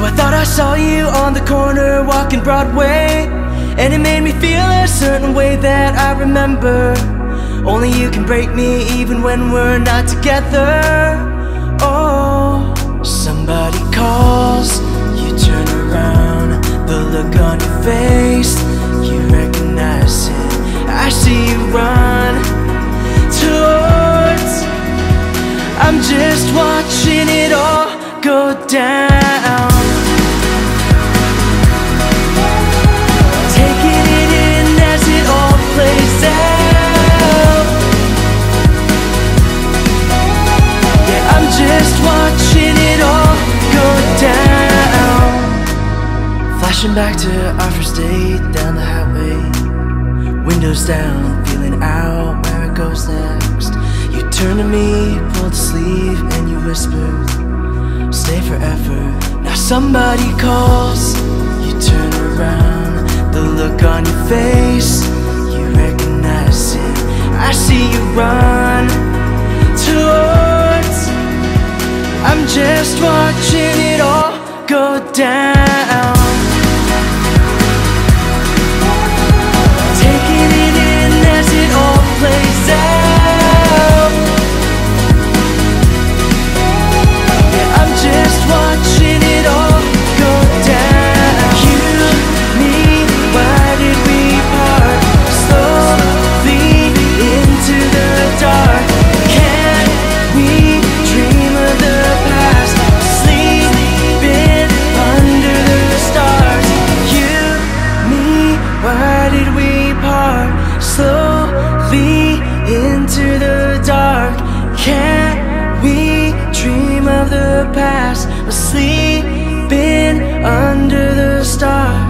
So I thought I saw you on the corner walking Broadway And it made me feel a certain way that I remember. Only you can break me even when we're not together. Oh, somebody calls, you turn around The look on your face, you recognize it. I see you run towards I'm just watching it all go down Flashing back to our first date down the highway. Windows down, feeling out where it goes next. You turn to me, pulled the sleeve and you whispered Stay forever. Now somebody calls. You turn around The look on your face. You recognize it. I see you run Towards. I'm just watching it all go down the past? Sleeping under the stars